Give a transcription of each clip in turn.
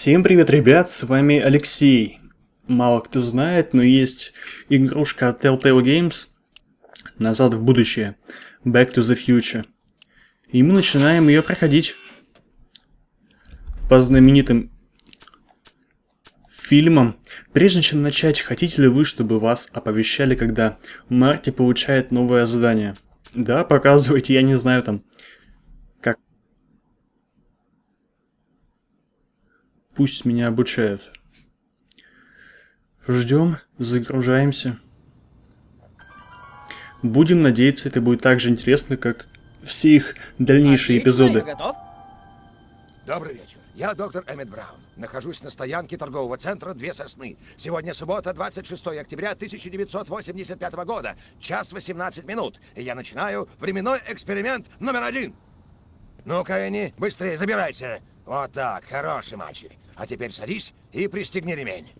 Всем привет, ребят, с вами Алексей. Мало кто знает, но есть игрушка от Telltale Games «Назад в будущее» Back to the Future. И мы начинаем ее проходить по знаменитым фильмам. Прежде чем начать, хотите ли вы, чтобы вас оповещали, когда Марти получает новое задание? Да, показывайте, я не знаю там, Пусть меня обучают. Ждем, загружаемся. Будем надеяться, это будет так же интересно, как все их дальнейшие эпизоды. Добрый вечер. Я доктор Эммет Браун. Нахожусь на стоянке торгового центра «Две сосны». Сегодня суббота, 26 октября 1985 года, час 18 минут. И я начинаю временной эксперимент номер один. Ну-ка, Энни, быстрее забирайся. Вот так, хороший мальчик. А теперь садись и пристегни ремень.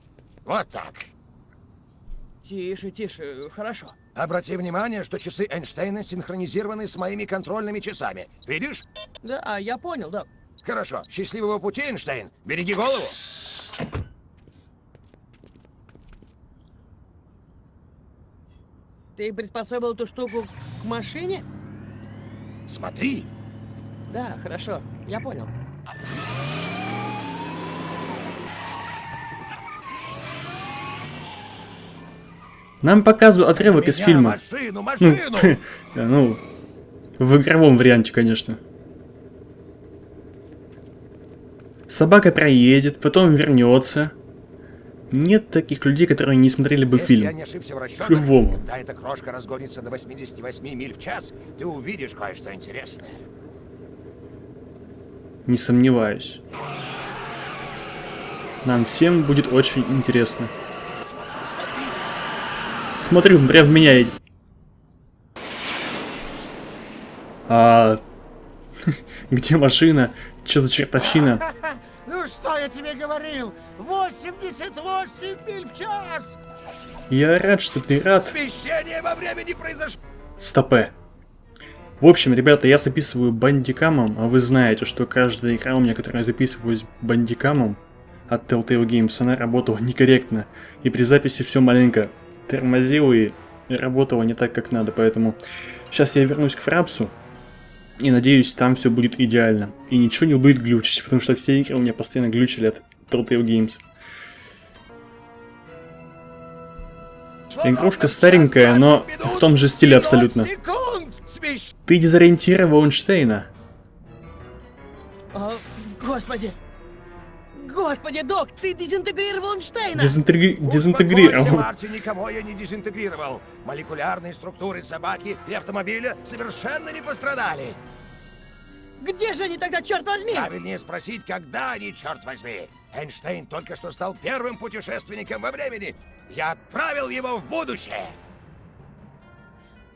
Вот так. Тише, тише, хорошо. Обрати внимание, что часы Эйнштейна синхронизированы с моими контрольными часами. Видишь? Да, а я понял, да. Хорошо. Счастливого пути, Эйнштейн. Береги голову. Ты приспособил эту штуку к машине? Смотри. Да, хорошо. Я понял. Нам показывают отрывок из фильма. Машину, машину! Ну, ну, в игровом варианте, конечно. Собака проедет, потом вернется. Нет таких людей, которые не смотрели бы Если фильм. я не ошибся в расчетах, По-любому. когда эта крошка разгонится до 88 миль в час, ты увидишь кое-что интересное. Не сомневаюсь. Нам всем будет очень интересно. Смотрю, он прям в меня едет. А... Где машина? Че за чертовщина? Ну что я тебе говорил? 88 миль в час! Я рад, что ты рад. Смещение во времени произошло. Стопе. В общем, ребята, я записываю бандикамом, а вы знаете, что каждая игра у меня, которую я записываю с бандикамом от Telltale Games, она работала некорректно. И при записи все маленько тормозило и работало не так, как надо. Поэтому сейчас я вернусь к Фрапсу. И надеюсь, там все будет идеально. И ничего не будет глючить, потому что все игры у меня постоянно глючили от Telltale Games. Игрушка старенькая, но в том же стиле абсолютно. Ты дезориентировал Эйнштейна. А, господи! Господи, док, ты дезинтегрировал Эйнштейна! Дезинтегри... Дезинтегрировал. Марти, никого я не дезинтегрировал. Молекулярные структуры собаки и автомобиля совершенно не пострадали. Где же они тогда, черт возьми? Правильнее спросить, когда они, черт возьми. Эйнштейн только что стал первым путешественником во времени. Я отправил его в будущее.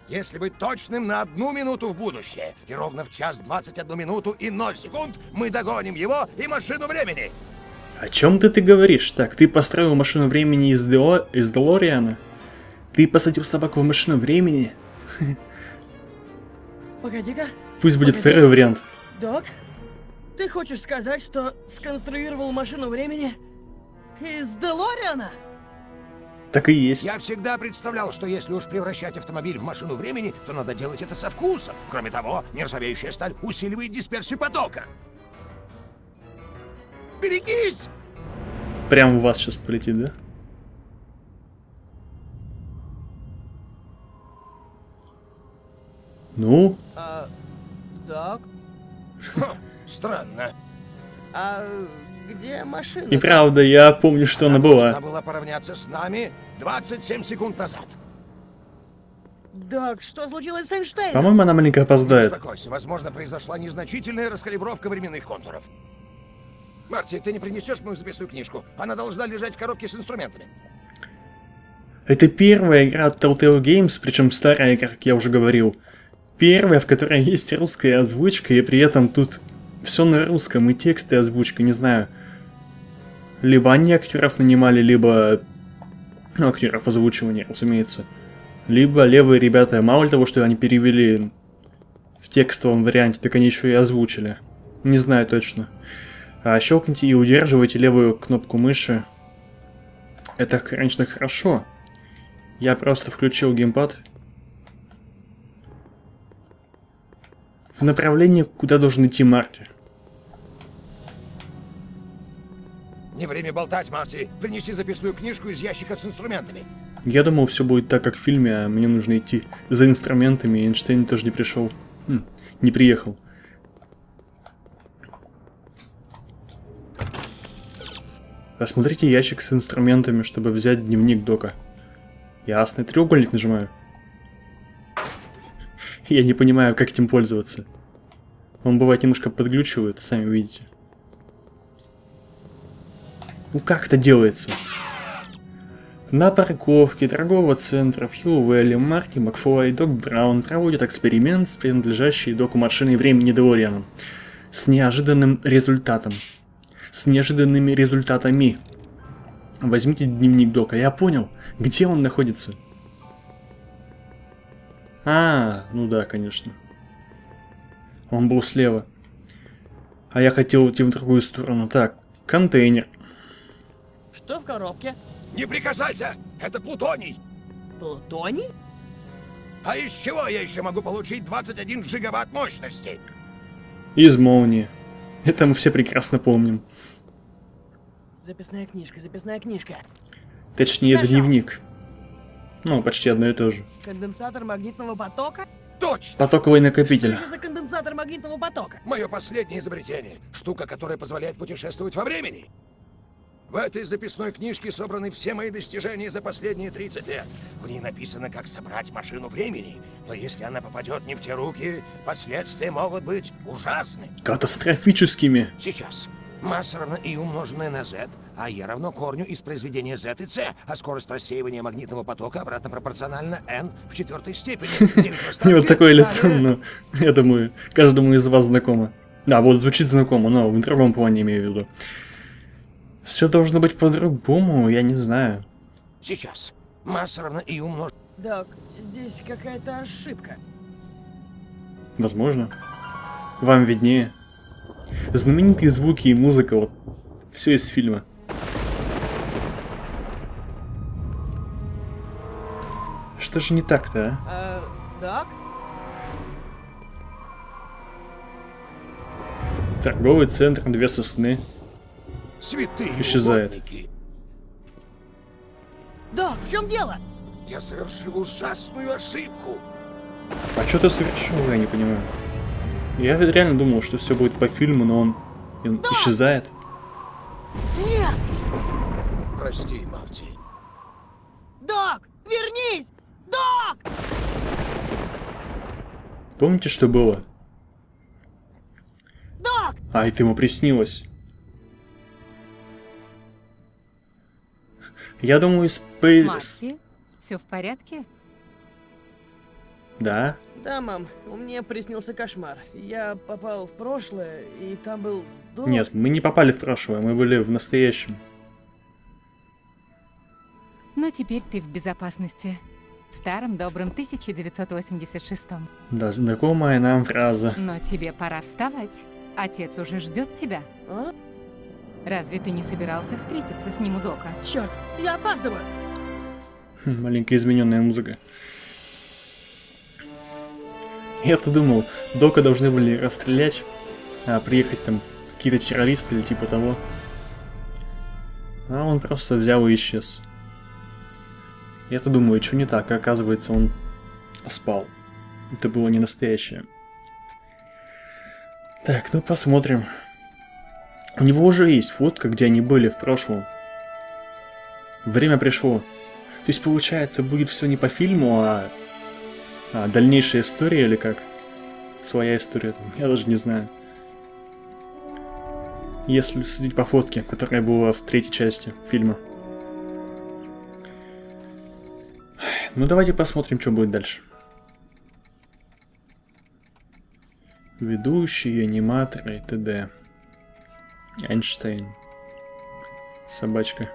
Если быть точным, на одну минуту в будущее. И ровно в час 21 минуту и 0 секунд мы догоним его и машину времени. О чем ты ты говоришь? Так, ты построил машину времени из, Део... из Делориана? Ты посадил собаку в машину времени? Погоди-ка. Пусть будет Погоди. второй вариант. Док, ты хочешь сказать, что сконструировал машину времени из Делориана? Так и есть. Я всегда представлял, что если уж превращать автомобиль в машину времени, то надо делать это со вкусом. Кроме того, нержавеющая сталь усиливает дисперсию потока. Берегись! Прям в вас сейчас полетит, да? Ну, А, док, Хм, странно. а где машина? и правда, я помню, что она должна была. была поравняться с нами 27 секунд назад. Док, что случилось с Эйнштейном? По-моему, она маленько Не опоздает. беспокойся, возможно, произошла незначительная раскалибровка временных контуров. Марти, ты не принесешь мою записную книжку? Она должна лежать в коробке с инструментами. Это первая игра от Telltale Games, причем старая игра, как я уже говорил. Первая, в которой есть русская озвучка, и при этом тут все на русском, и тексты и озвучка, не знаю. Либо они актеров нанимали, либо... Ну, актеров озвучивания, разумеется. Либо левые ребята, мало того, что они перевели в текстовом варианте, так они еще и озвучили. Не знаю точно. А щелкните и удерживайте левую кнопку мыши. Это, конечно, хорошо. Я просто включил геймпад. В направлении, куда должен идти Марти. Не время болтать, Марти. Принеси записную книжку из ящика с инструментами. Я думал, все будет так, как в фильме, а мне нужно идти за инструментами, и Эйнштейн тоже не пришел. Хм, не приехал. Осмотрите ящик с инструментами, чтобы взять дневник Дока. Ясный треугольник нажимаю. Я не понимаю, как этим пользоваться. Он бывает немножко подглючивает, сами видите. Ну как это делается? На парковке торгового центра в Хилл-Вэлли Марти Макфлай и Док Браун проводят эксперимент с принадлежащей доку машиной времени Делорианом. С неожиданным результатом. С неожиданными результатами. Возьмите дневник Дока. Я понял. Где он находится? А, ну да, конечно. Он был слева. А я хотел идти в другую сторону. Так, контейнер. Что в коробке? Не прикасайся! Это плутоний! Плутоний? А из чего я еще могу получить 21 гигаватт мощности? Из молнии. Это мы все прекрасно помним. Записная книжка, записная книжка. Точнее, Нашел. дневник. Ну, почти одно и то же. Конденсатор магнитного потока? Точно! Потоковый Что накопитель. это за конденсатор магнитного потока? Мое последнее изобретение. Штука, которая позволяет путешествовать во времени. В этой записной книжке собраны все мои достижения за последние 30 лет. В ней написано, как собрать машину времени. Но если она попадет не в те руки, последствия могут быть ужасны. Катастрофическими. Сейчас. Масса равна и умноженная на z, а e равно корню из произведения z и c, а скорость рассеивания магнитного потока обратно пропорциональна n в четвертой степени. Остатке, вот такое лицо, ну, я думаю, каждому из вас знакомо. Да, вот звучит знакомо, но в другом плане имею в виду. Все должно быть по-другому, я не знаю. Сейчас. Равна и умноженная Док, здесь какая-то ошибка. Возможно. Вам виднее. Знаменитые звуки и музыка, вот. Все из фильма. Что же не так-то, а? Э, Док? Торговый центр, две сосны. Святые Исчезает. угодники. Док, в чем дело? Я совершил ужасную ошибку. А что ты совершил, я не понимаю. Я реально думал, что все будет по фильму, но он, он исчезает. Нет! Прости, Марти. Док, вернись! Док! Помните, что было? Док! А, это ему приснилось. Я думаю, Спейс... Макси, все в порядке? Да? Да, мам, у меня приснился кошмар. Я попал в прошлое, и там был док. Нет, мы не попали в прошлое, мы были в настоящем. Но теперь ты в безопасности. В старом добром 1986 Да, знакомая нам фраза. Но тебе пора вставать. Отец уже ждет тебя. А? Разве ты не собирался встретиться с ним у дока? Черт, я опаздываю! Хм, Маленькая измененная музыка. Я-то думал, Дока должны были расстрелять, а приехать там какие-то террористы или типа того. А он просто взял и исчез. Я-то думаю, что не так, а оказывается он спал. Это было не настоящее. Так, ну посмотрим. У него уже есть фотка, где они были в прошлом. Время пришло. То есть, получается, будет все не по фильму, а, а дальнейшая история или как? Своя история, я даже не знаю. Если судить по фотке, которая была в третьей части фильма. Ну давайте посмотрим, что будет дальше. Ведущие, аниматоры и т.д. Эйнштейн. Собачка.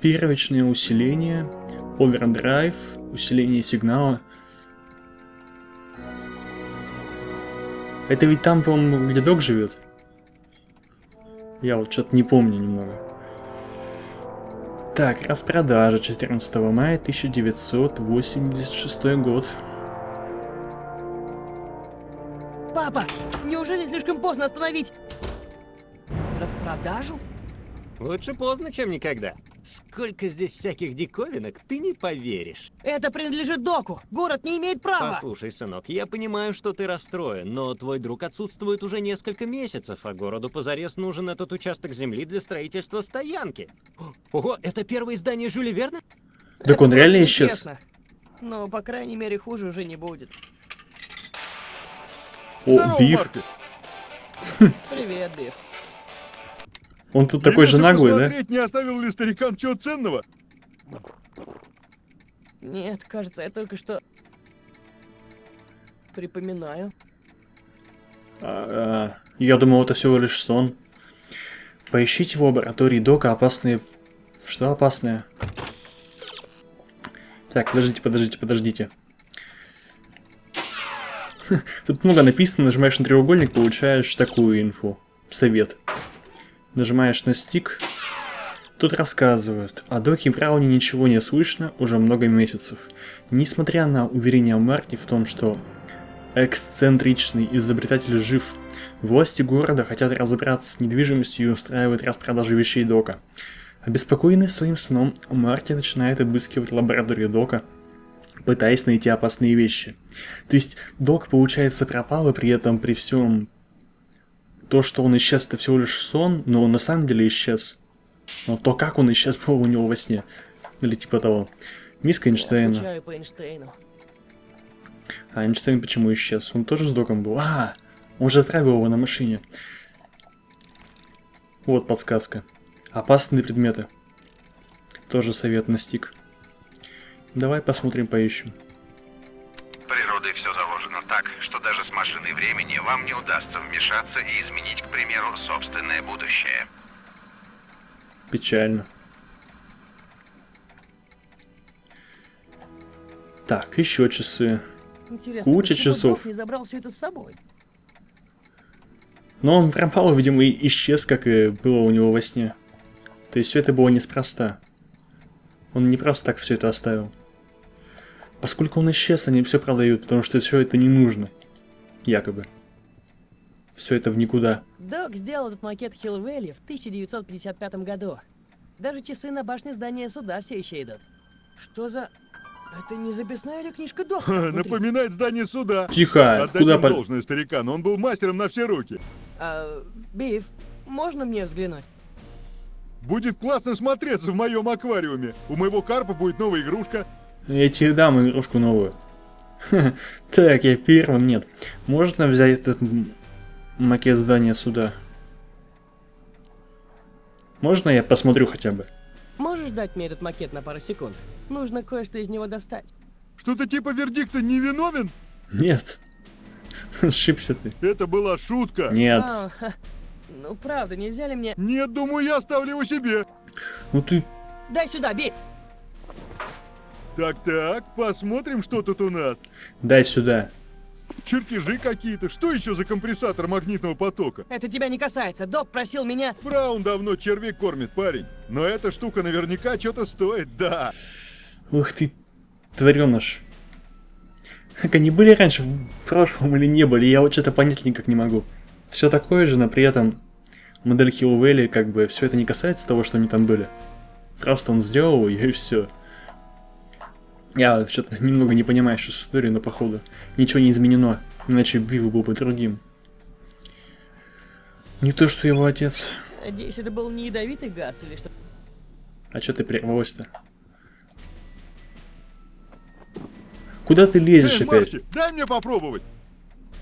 Первичное усиление, овердрайв, усиление сигнала. Это ведь там, по-моему, где док живет? Я вот что-то не помню немного. Так, распродажа 14 мая 1986 год. Папа, неужели слишком поздно остановить? Распродажу? Лучше поздно, чем никогда. Сколько здесь всяких диковинок, ты не поверишь. Это принадлежит доку. Город не имеет права. Послушай, сынок, я понимаю, что ты расстроен, но твой друг отсутствует уже несколько месяцев, а городу позарез нужен этот участок земли для строительства стоянки. Ого, это первое издание Жюля Верна? Так он Это реально просто исчез? интересно. Но, по крайней мере, хуже уже не будет. О, Здорово, Биф. Привет, Биф. Он тут такой же наглый, да? не оставил ли старикан чего ценного? Нет, кажется, я только что... Припоминаю. А, а, я думал, это всего лишь сон. Поищите в лаборатории Дока опасные... Что опасное? Так, подождите, подождите, подождите. Тут много написано, нажимаешь на треугольник, получаешь такую инфу. Совет. Нажимаешь на стик. Тут рассказывают, о Доке Брауне ничего не слышно уже много месяцев. Несмотря на уверение Марти в том, что эксцентричный изобретатель жив, власти города хотят разобраться с недвижимостью и устраивают распродажу вещей Дока. Обеспокоенный своим сном, Марти начинает обыскивать лабораторию Дока, пытаясь найти опасные вещи. То есть Док, получается, пропал, и при этом при всем то, что он исчез, это всего лишь сон, но он на самом деле исчез. Но то, как он исчез, было у него во сне. Или типа того. Миска Эйнштейна. А Эйнштейн почему исчез? Он тоже с доком был. А, он же отправил его на машине. Вот подсказка. Опасные предметы. Тоже совет на стик. Давай посмотрим, поищем. Природой все заложено так, что даже с машиной времени вам не удастся вмешаться и изменить, к примеру, собственное будущее. Печально. Так, еще часы. Интересно, Куча часов. Не забрал все это с собой? Но он пропал, видимо, и исчез, как и было у него во сне. То есть все это было неспроста. Он не просто так все это оставил. Поскольку он исчез, они все продают, потому что все это не нужно. Якобы. Все это в никуда. Док сделал этот макет Хиллвелли в 1955 году. Даже часы на башне здания суда все еще идут. Что за... Это не записная ли книжка внутри? Напоминает здание суда. Тихо! Отдать Куда по... должное старикан, он был мастером на все руки. А, Биф, можно мне взглянуть? Будет классно смотреться в моем аквариуме. У моего карпа будет новая игрушка. Я тебе дам игрушку новую. Так, я первым, нет. Можно взять этот макет здания суда? Можно я посмотрю хотя бы? Можешь дать мне этот макет на пару секунд? Нужно кое-что из него достать. Что-то типа вердикта невиновен? Нет. Ошибся ты. Это была шутка. Нет. А, ну правда, нельзя ли мне... Нет, думаю, я оставлю его себе. Ну ты... Дай сюда, Биф! Так-так, посмотрим, что тут у нас. Дай сюда. Чертежи какие-то. Что еще за компрессатор магнитного потока? Это тебя не касается. Док просил меня... Браун давно червей кормит, парень. Но эта штука наверняка что-то стоит, да. Ух ты, твареныш. Как они были раньше в прошлом или не были, я вот что-то понять никак не могу. Все такое же, но при этом модель Хиллвелли, как бы, все это не касается того, что они там были. Просто он сделал ее и все. Я что-то немного не понимаю сейчас историю, но походу ничего не изменено, иначе Биву был бы другим. Не то, что его отец. Надеюсь, это был не ядовитый газ или что? А что ты прервалась-то? Куда ты лезешь Эй, опять? Марти, дай мне попробовать.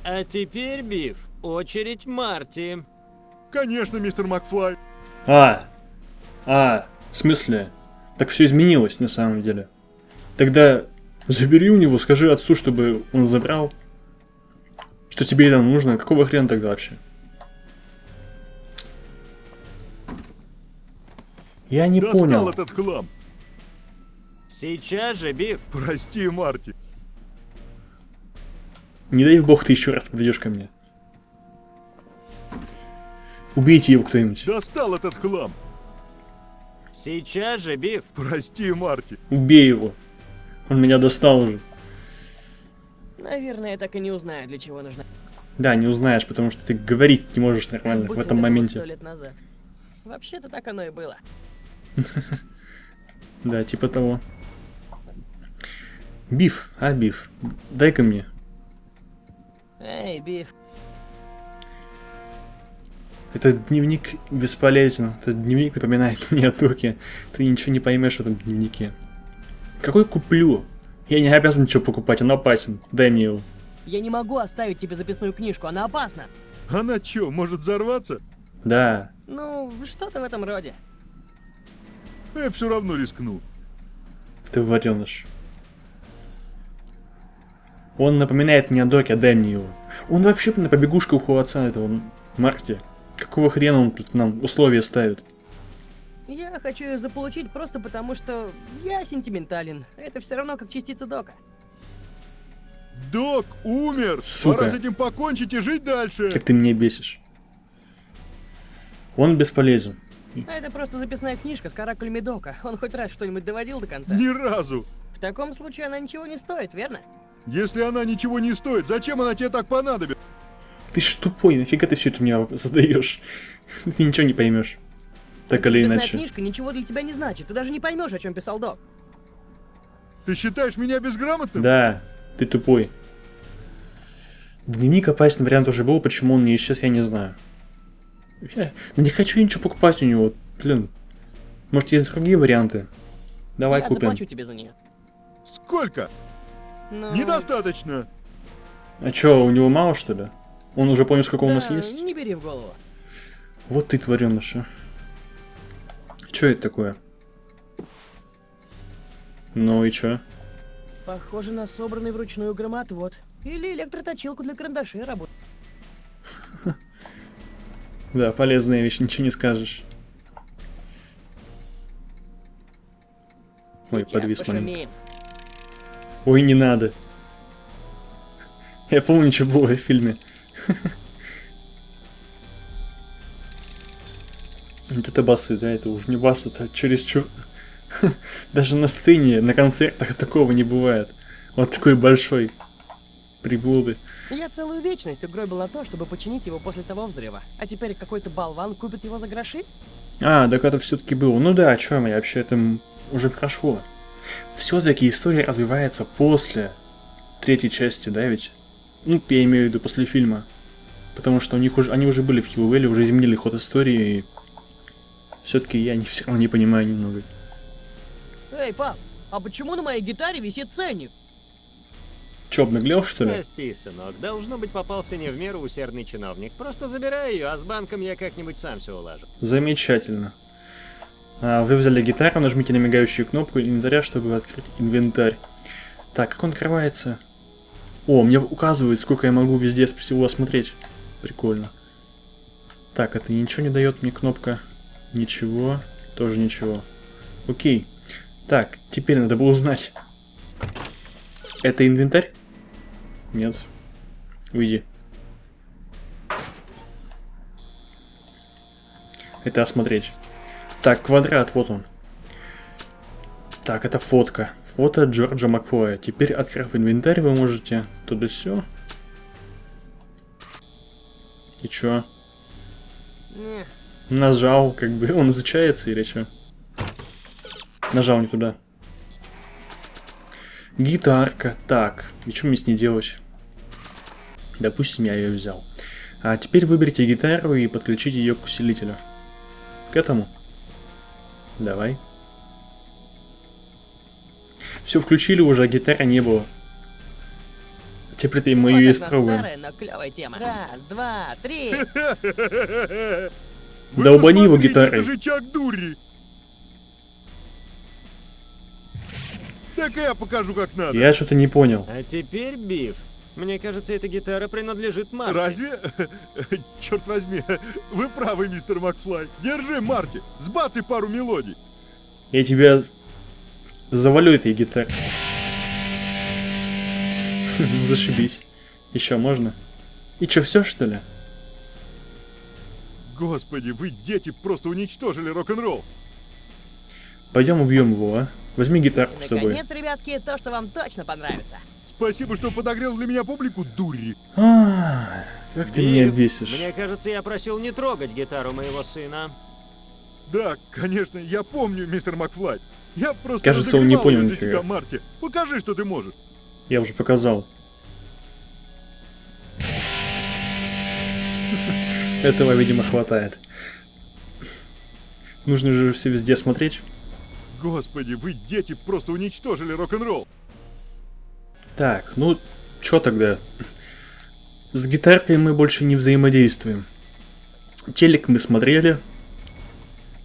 А теперь, Биф, очередь Марти. Конечно, мистер Макфлай. А, а, в смысле? Так все изменилось на самом деле. Тогда забери у него, скажи отцу, чтобы он забрал. Что тебе это нужно? Какого хрена тогда вообще? Я не Достал понял. этот хлам. Сейчас же, Биф. Прости, Марти. Не дай бог ты еще раз подойдешь ко мне. Убейте его кто-нибудь. Достал этот хлам. Сейчас же, Биф. Прости, Марти. Убей его. Он меня достал уже. Наверное, я так и не узнаю, для чего нужна. Да, не узнаешь, потому что ты говорить не можешь нормально Будто в этом моменте. лет назад. Вообще-то так оно и было. Да, типа того. Биф, а, Биф, дай-ка мне. Эй, Биф, Этот дневник бесполезен. Этот дневник напоминает мне о Токе. Ты ничего не поймешь в этом дневнике. Какой куплю? Я не обязан ничего покупать, он опасен. Дай мне его. я не могу оставить тебе записную книжку, она опасна. Она чё, может взорваться? Да. Ну, что-то в этом роде. Я все равно рискну. Ты вареныш. Он напоминает мне о Доке, дай мне его. Он вообще на побегушках у отца этого Марти. Какого хрена он тут нам условия ставит? Я хочу ее заполучить просто потому, что я сентиментален. Это все равно как частица Дока. Док умер! Сука. Пора с этим покончить и жить дальше! Как ты меня бесишь. Он бесполезен. А это просто записная книжка с каракулями Дока. Он хоть раз что-нибудь доводил до конца. Ни разу! В таком случае она ничего не стоит, верно? Если она ничего не стоит, зачем она тебе так понадобится? Ты ж тупой, нафига ты все это мне задаешь? Ты ничего не поймешь. Так или иначе. книжка ничего для тебя не значит. Ты даже не поймешь, о чем писал Док. Ты считаешь меня безграмотным? Да, ты тупой. Дневник опасен вариант уже был, почему он не исчез, я не знаю. Я не хочу ничего покупать у него. Блин. Может, есть другие варианты? Давай я купим. заплачу тебе за нее. Сколько? Но... Недостаточно. А чё, у него мало, что ли? Он уже понял, сколько у нас Да, есть? Не бери в голову. Вот ты твареныша. Чё это такое? Ну и чё? Похоже на собранный вручную громотвод. Или электроточилку для карандашей работает. Да, полезная вещь, ничего не скажешь. Ой, подвис маленько. Ой, не надо. Я помню, что было в фильме. Вот это басы, да, это уже не бас, это чересчур. Даже на сцене, на концертах такого не бывает. Вот такой большой приблуды. Я целую вечность угробил на то, чтобы починить его после того взрыва. А теперь какой-то болван купит его за гроши? А, так это все-таки было. Ну да, о чем я вообще это уже прошло. Все-таки история развивается после третьей части, да, ведь? Ну, я имею в виду после фильма. Потому что у них уже, они уже были в Хиллвелле, уже изменили ход истории, и все-таки я не, все равно не понимаю немного. Эй, пап, а почему на моей гитаре висит ценник? Че, обнаглел, что ли? Прости, сынок, должно быть попался не в меру усердный чиновник. Просто забирай ее, а с банком я как-нибудь сам все улажу. Замечательно. А, вы взяли гитару, нажмите на мигающую кнопку инвентаря, чтобы открыть инвентарь. Так, как он открывается? О, мне указывает, сколько я могу везде всего осмотреть. Прикольно. Так, это ничего не дает мне кнопка. Ничего. Тоже ничего. Окей. Так, теперь надо было узнать. Это инвентарь? Нет. Уйди. Это осмотреть. Так, квадрат, вот он. Так, это фотка. Фото Джорджа Макфоя. Теперь, открыв инвентарь, вы можете туда все. И чё? Нажал, как бы он изучается или чё? Нажал не туда. Гитарка. Так, и что мне с ней делать? Допустим, я ее взял. А теперь выберите гитару и подключите ее к усилителю. К этому. Давай. Все включили уже, а гитары не было. Теперь мы вот ее испробуем. Раз, два, три. Вы Долбани его гитарой. Это же Чак Дури! Так я покажу, как надо. Я что-то не понял. А теперь, Биф, мне кажется, эта гитара принадлежит Марти. Разве? Черт возьми, вы правы, мистер Макфлай. Держи, Марти, сбацай пару мелодий. Я тебя завалю этой гитарой. Зашибись. Еще можно? И что, все что ли? Господи, вы, дети, просто уничтожили рок-н-ролл. Пойдем убьем его, а? Возьми гитарку с собой. наконец, ребятки, то, что вам точно понравится. Спасибо, что подогрел для меня публику, дури. А, как ты меня Бив, бесишь. Мне кажется, я просил не трогать гитару моего сына. Да, конечно, я помню, мистер Макфлай. Я просто Кажется, он не понял нифига. тебя, Марти. Покажи, что ты можешь. Я уже показал. Этого, видимо, хватает. Нужно же все везде смотреть. Господи, вы, дети, просто уничтожили рок-н-ролл. Так, ну, чё тогда? С гитаркой мы больше не взаимодействуем. Телек мы смотрели.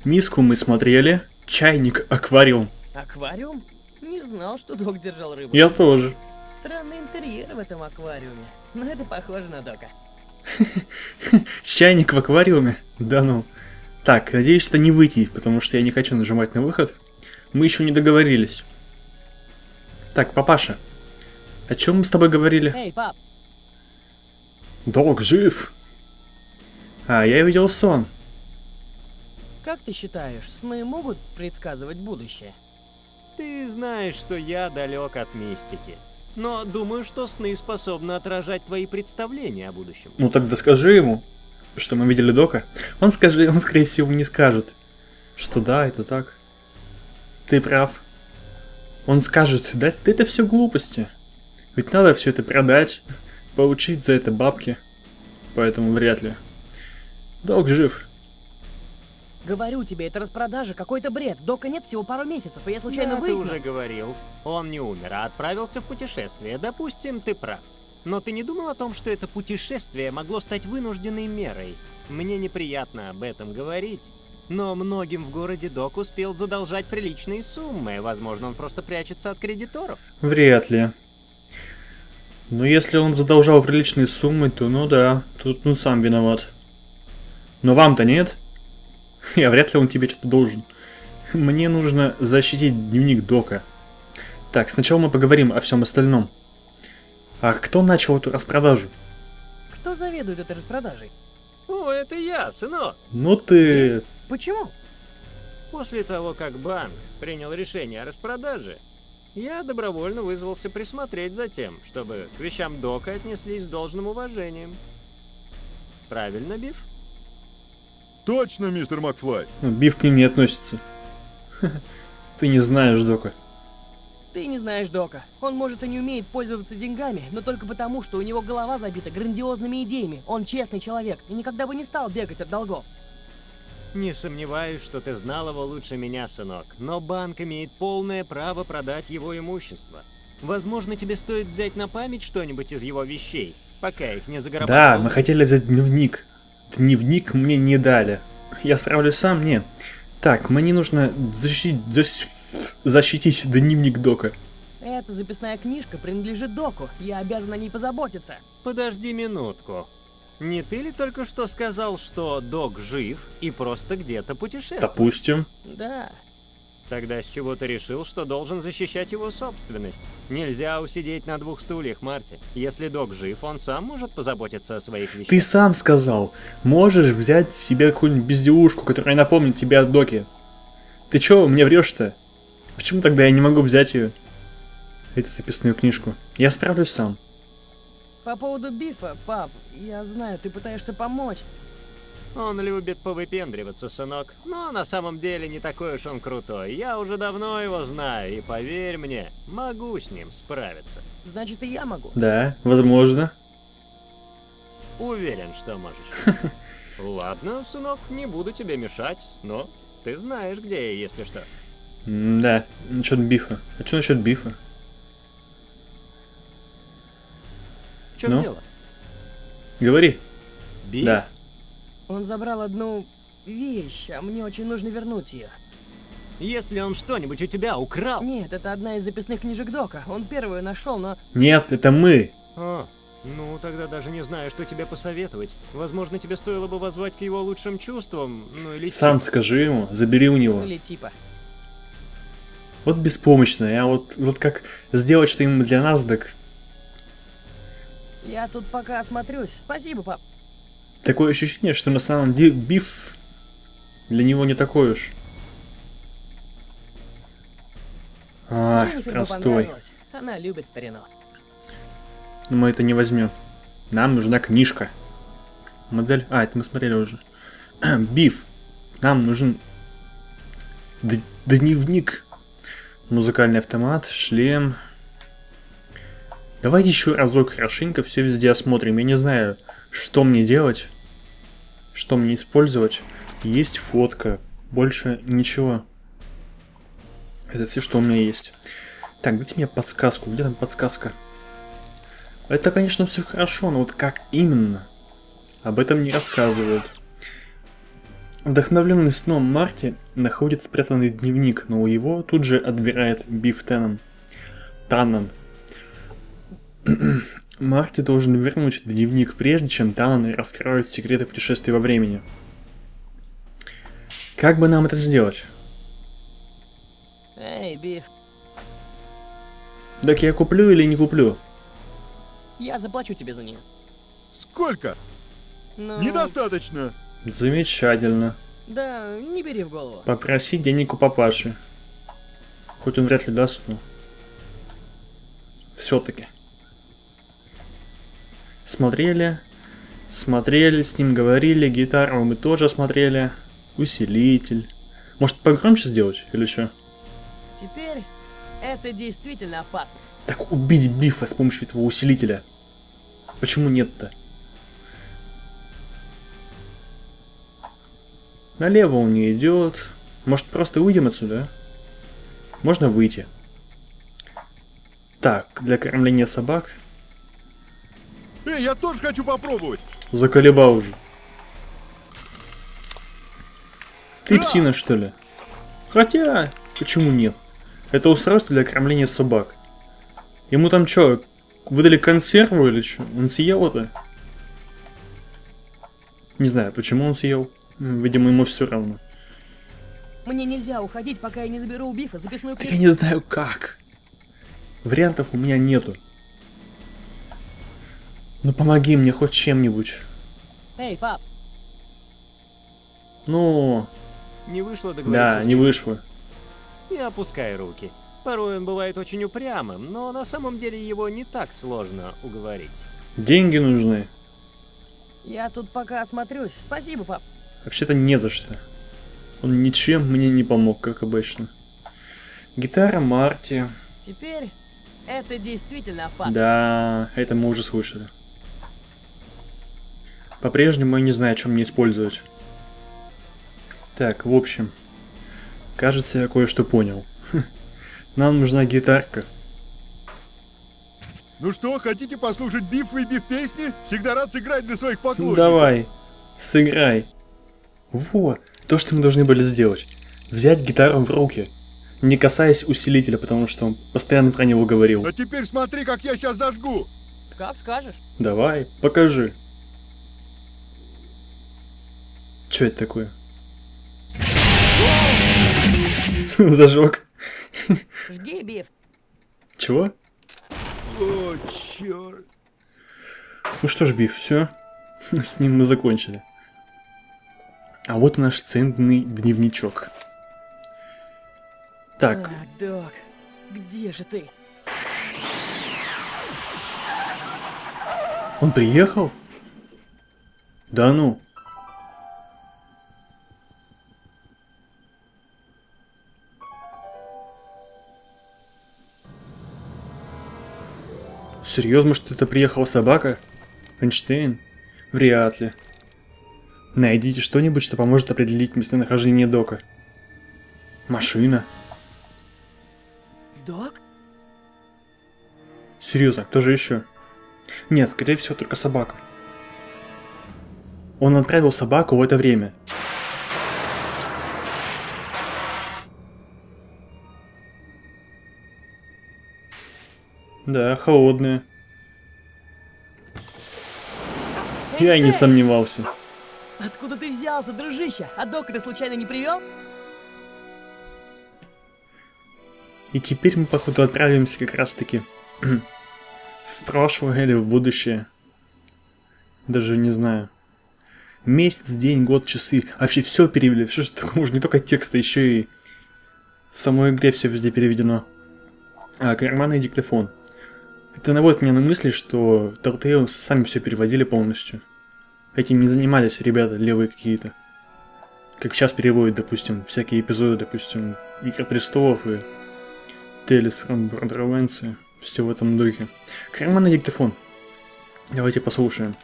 Миску мы смотрели. Чайник, аквариум. Аквариум? Не знал, что док держал рыбу. Я тоже. Странный интерьер в этом аквариуме. Но это похоже на дока. Чайник в аквариуме? Да ну. Так, надеюсь, это не выйти, потому что я не хочу нажимать на выход. Мы еще не договорились. Так, папаша. О чем мы с тобой говорили? Эй, пап, Док жив. А, я видел сон. как ты считаешь, сны могут предсказывать будущее? Ты знаешь, что я далек от мистики. Но думаю, что сны способны отражать твои представления о будущем. Ну тогда скажи ему, что мы видели Дока. Он скажи, он скорее всего не скажет, что да, это так. Ты прав. Он скажет, да это все глупости. Ведь надо все это продать, получить за это бабки. Поэтому вряд ли. Док жив. Говорю тебе, это распродажа, какой-то бред. Дока нет всего пару месяцев, и я случайно да, ты выяснил. уже говорил. Он не умер, а отправился в путешествие. Допустим, ты прав. Но ты не думал о том, что это путешествие могло стать вынужденной мерой? Мне неприятно об этом говорить. Но многим в городе Док успел задолжать приличные суммы. Возможно, он просто прячется от кредиторов. Вряд ли. Но если он задолжал приличные суммы, то ну да, тут ну сам виноват. Но вам-то нет? Я вряд ли он тебе что-то должен. Мне нужно защитить дневник Дока. Так, сначала мы поговорим о всем остальном. А кто начал эту распродажу? Кто заведует этой распродажей? О, это я, сынок. Ну ты... Почему? После того, как банк принял решение о распродаже, я добровольно вызвался присмотреть за тем, чтобы к вещам Дока отнеслись с должным уважением. Правильно, Биф? Точно, мистер Макфлай. Ну, Биф к ним не относится. Ты не знаешь Дока. Ты не знаешь Дока. Он, может, и не умеет пользоваться деньгами, но только потому, что у него голова забита грандиозными идеями. Он честный человек и никогда бы не стал бегать от долгов. Не сомневаюсь, что ты знал его лучше меня, сынок, но банк имеет полное право продать его имущество. Возможно, тебе стоит взять на память что-нибудь из его вещей, пока их не загробастал. Да, мы хотели взять дневник. Дневник мне не дали. Я справлюсь сам? Не. Так, мне нужно защитить, защ- защитить дневник Дока. Эта записная книжка принадлежит Доку. Я обязан о ней позаботиться. Подожди минутку. Не ты ли только что сказал, что Док жив и просто где-то путешествует? Допустим. Да. Тогда с чего ты решил, что должен защищать его собственность? Нельзя усидеть на двух стульях, Марти. Если Док жив, он сам может позаботиться о своих вещах. Ты сам сказал, можешь взять себе какую-нибудь безделушку, которая напомнит тебе о Доке. Ты чё, мне врешь-то? Почему тогда я не могу взять ее? Эту записную книжку. Я справлюсь сам. По поводу Бифа, пап, я знаю, ты пытаешься помочь. Он любит повыпендриваться, сынок, но на самом деле не такой уж он крутой. Я уже давно его знаю, и поверь мне, могу с ним справиться. Значит, и я могу. Да, возможно. Уверен, что можешь. Ладно, сынок, не буду тебе мешать, но ты знаешь, где я, если что. Да, насчет бифа. А что насчет бифа? В чем Ну? дело? Говори. Биф? Да. Он забрал одну вещь, а мне очень нужно вернуть ее. Если он что-нибудь у тебя украл... Нет, это одна из записных книжек Дока. Он первую нашел, но Нет, это мы. А, ну тогда даже не знаю, что тебе посоветовать. Возможно, тебе стоило бы воззвать к его лучшим чувствам, ну или... Сам скажи ему, забери у него. или типа. Вот беспомощный, а вот, вот как сделать что-нибудь для нас, так... Я тут пока осмотрюсь. Спасибо, пап. Такое ощущение, что на самом деле биф для него не такой уж. А, простой. Она любит старину. Но мы это не возьмем. Нам нужна книжка. Модель... А, это мы смотрели уже. Биф. Нам нужен д- дневник. Музыкальный автомат, шлем. Давайте еще разок хорошенько все везде осмотрим. Я не знаю, что мне делать, что мне использовать. Есть фотка, больше ничего. Это все, что у меня есть. Так, дайте мне подсказку. Где там подсказка? Это, конечно, все хорошо, но вот как именно? Об этом не рассказывают. Вдохновленный сном Марти находит спрятанный дневник, но его тут же отбирает Биф Теннон. Таннон. Марти должен вернуть дневник прежде, чем Таннон раскроет секреты путешествия во времени. Как бы нам это сделать? Эй, Биф, Так я куплю или не куплю? я заплачу тебе за нее. Сколько? Ну, Недостаточно. Замечательно. Да, не бери в голову. Попроси денег у папаши. Хоть он вряд ли даст, но... Все-таки. Смотрели. Смотрели, с ним говорили. Гитару мы тоже смотрели. Усилитель. Может погромче сделать или что? Теперь это действительно опасно. Так убить Бифа с помощью этого усилителя. Почему нет-то? Налево он не идет. Может просто выйдем отсюда? Можно выйти. Так, для кормления собак. Эй, я тоже хочу попробовать. Заколебал уже. Ты псина, что ли? Хотя, почему нет? Это устройство для кормления собак. Ему там что, выдали консерву или что? Он съел это? Не знаю, почему он съел. Видимо, ему все равно. Мне нельзя уходить, пока я не заберу у Бифа записную Так я не знаю как. Вариантов у меня нету. Ну помоги мне хоть чем-нибудь. Эй, пап, Ну, Не вышло договориться. да, не вышло. Не опускай руки. Порой он бывает очень упрямым, но на самом деле его не так сложно уговорить. Деньги нужны. я тут пока осмотрюсь. Спасибо, пап. Вообще-то не за что. Он ничем мне не помог, как обычно. Гитара Марти. Теперь это действительно опасно. Да, это мы уже слышали. По-прежнему я не знаю, чем мне использовать. Так, в общем. Кажется, я кое-что понял. Нам нужна гитарка. Ну что, хотите послушать биф и биф песни? Всегда рад сыграть для своих поклонников. давай, сыграй. Во, то, что мы должны были сделать. Взять гитару в руки, не касаясь усилителя, потому что он постоянно про него говорил. А теперь смотри, как я сейчас зажгу. Как скажешь. Давай, покажи. Что это такое? Зажег. Жги, Биф. Чего? О, черт. Ну что ж, Биф, все. С ним мы закончили. А вот наш ценный дневничок. Так, А, док, где же ты? он приехал? Да ну. Серьезно, что это приехала собака? Эйнштейн? Вряд ли. Найдите что-нибудь, что поможет определить местонахождение Дока. Машина. Док? Серьезно, кто же еще? Нет, скорее всего, только собака. Он отправил собаку в это время. Да, холодная. Я и не сомневался. Откуда ты взялся, дружище? А дока ты случайно не привел? И теперь мы, походу, отправимся как раз-таки в прошлое или в будущее. Даже не знаю. Месяц, день, год, часы. Вообще все перевели. Что ж такое? Уже не только текста, еще и в самой игре все везде переведено. А, карманный диктофон. Это наводит меня на мысли, что Telltale сами все переводили полностью. Этим не занимались ребята левые какие-то. Как сейчас переводят, допустим, всякие эпизоды, допустим, Игры Престолов и Tales from Borderlands и все в этом духе. Карманный диктофон. Давайте послушаем.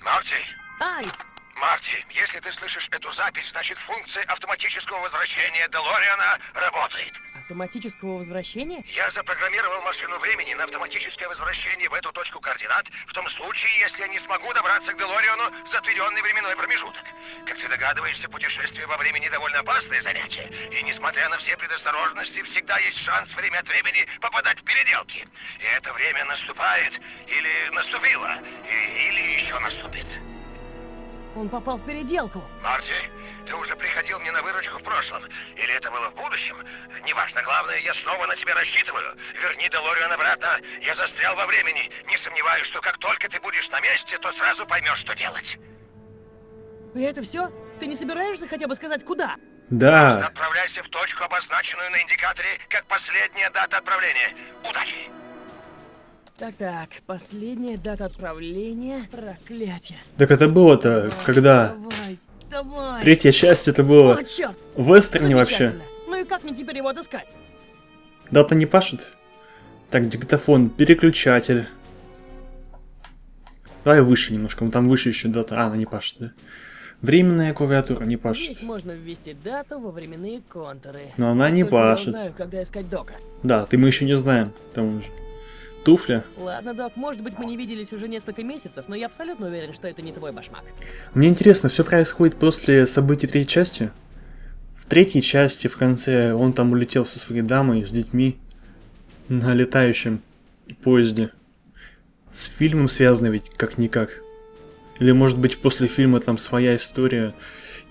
Марти, Ай! Марти, если ты слышишь эту запись, значит функция автоматического возвращения Делориана работает. Автоматического возвращения? Я запрограммировал машину времени на автоматическое возвращение в эту точку координат в том случае, если я не смогу добраться к Делориану за отведенный временной промежуток. Как ты догадываешься, путешествие во времени довольно опасное занятие, и несмотря на все предосторожности, всегда есть шанс время от времени попадать в переделки. И это время наступает, или наступило, и- или еще наступит. Он попал в переделку. Марти, ты уже приходил мне на выручку в прошлом. Или это было в будущем? Неважно, главное, я снова на тебя рассчитываю. Верни Делориан обратно. Я застрял во времени. Не сомневаюсь, что как только ты будешь на месте, то сразу поймешь, что делать. И это все? Ты не собираешься хотя бы сказать, куда? Да, Отправляйся в точку, обозначенную на индикаторе, как последняя дата отправления. Удачи! Так-так, последняя дата отправления. Проклятие. так это было-то, когда... Давай, давай. Третья часть это было О, черт! в вестерне вообще. Ну и как мне теперь его отыскать? Дата не пашет? Так, диктофон, переключатель. Давай выше немножко, ну там выше еще дата. А, она не пашет, да? Временная клавиатура не пашет. Здесь можно ввести дату во временные контуры. Но она не Только я пашет. знаю, когда искать Дока. Да, ты мы еще не знаем, к тому же. Туфля. Ладно, Док, может быть мы не виделись уже несколько месяцев, но я абсолютно уверен, что это не твой башмак. Мне интересно, все происходит после событий третьей части? В третьей части, в конце, он там улетел со своей дамой, с детьми на летающем поезде. С фильмом связано ведь как-никак. Или может быть после фильма там своя история.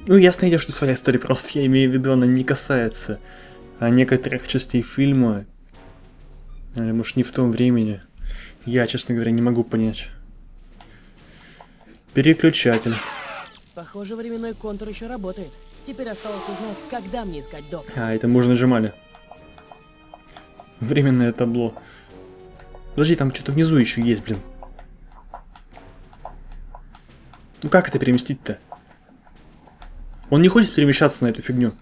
Ну, ясно дело, что своя история, просто я имею в виду, она не касается а некоторых частей фильма. Или может не в том времени. Я, честно говоря, не могу понять. Переключатель. Похоже, временной контур еще работает. Теперь осталось узнать, когда мне искать Дока. А, это мы уже нажимали. Временное табло. Подожди, там что-то внизу еще есть, блин. Ну как это переместить-то? Он не хочет перемещаться на эту фигню.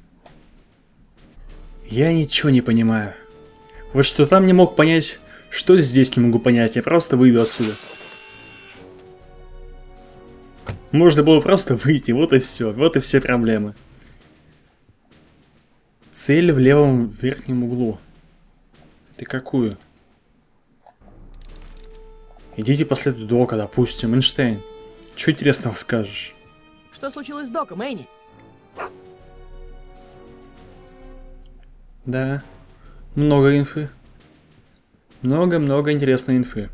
Я ничего не понимаю. Вот что там не мог понять, что здесь не могу понять. Я просто выйду отсюда. Можно было просто выйти, вот и все. Вот и все проблемы. Цель в левом верхнем углу. Ты какую? Идите по следу Дока, допустим, Эйнштейн. Что интересного скажешь? Что случилось с Доком, Эйни? Да, много инфы. Много-много интересной инфы.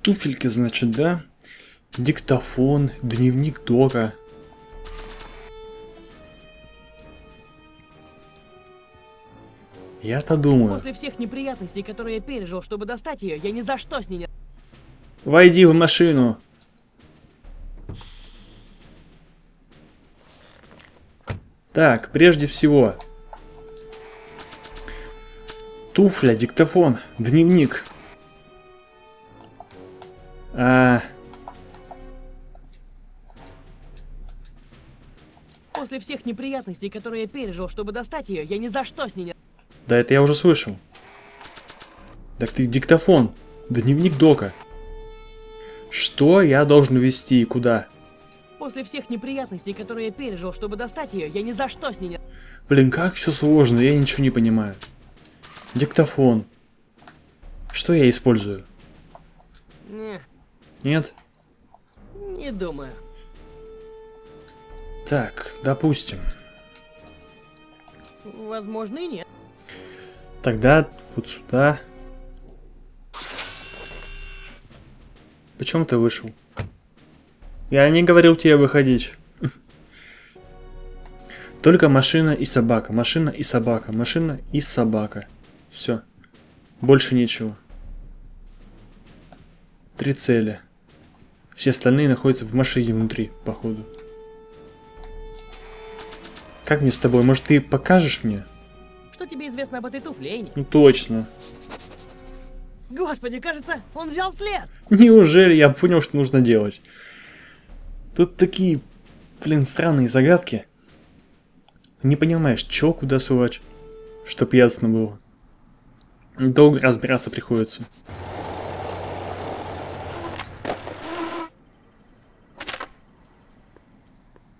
Туфельки, значит, да? Диктофон, дневник Дока. Я-то думаю. После всех неприятностей, которые я пережил, чтобы достать ее, я ни за что с ней не... Войди в машину. Так, прежде всего. Туфля, диктофон, дневник. А, После всех неприятностей, которые я пережил, чтобы достать ее, я ни за что с ней не... да это я уже слышал. Так ты диктофон, дневник Дока. Что я должен вести и куда? После всех неприятностей, которые я пережил, чтобы достать ее, я ни за что с ней не... Блин, как все сложно, я ничего не понимаю. Диктофон. Что я использую? Не, Нет? не думаю. Так, допустим. Возможно и нет. Тогда вот сюда. Почему ты вышел? Я не говорил тебе выходить. Только машина и собака, машина и собака, машина и собака. Все. Больше ничего. Три цели. Все остальные находятся в машине внутри, походу. Как мне с тобой? Может, ты покажешь мне? Что тебе известно об этой туфле, Энни? Ну точно. Господи, кажется, он взял след! Неужели я понял, что нужно делать? Тут такие, блин, странные загадки. Не понимаешь, чё куда сувать, чтоб ясно было. Долго разбираться приходится.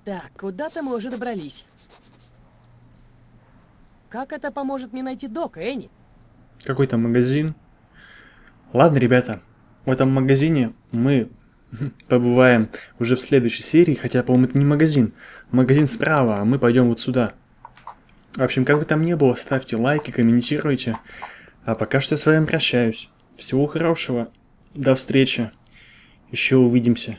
Так, куда-то мы уже добрались. Как это поможет мне найти Дока, Энни? Какой-то магазин. Ладно, ребята, в этом магазине мы побываем уже в следующей серии, хотя, по-моему, это не магазин. Магазин справа, а мы пойдем вот сюда. В общем, как бы там ни было, ставьте лайки, комментируйте. А пока что я с вами прощаюсь. Всего хорошего. До встречи. Еще увидимся.